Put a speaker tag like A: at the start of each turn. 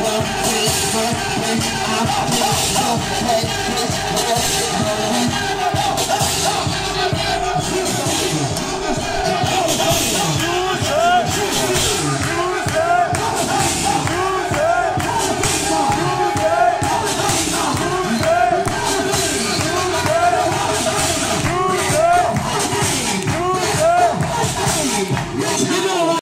A: Well, I'm not know,